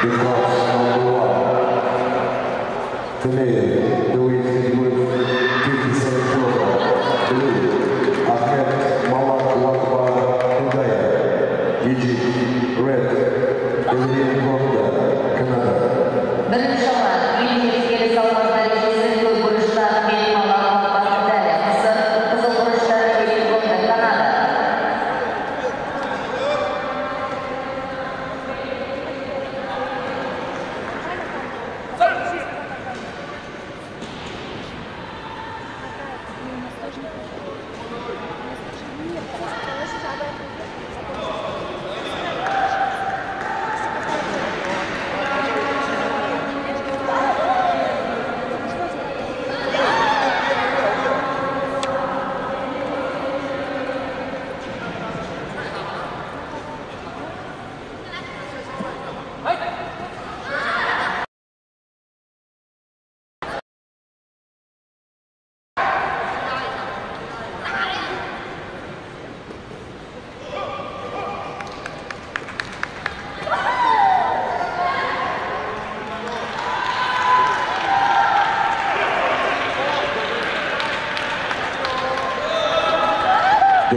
Cops number one, the male, the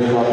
The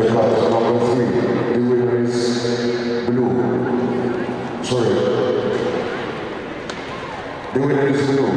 The cup number the winner is blue. Sorry. The winner is blue.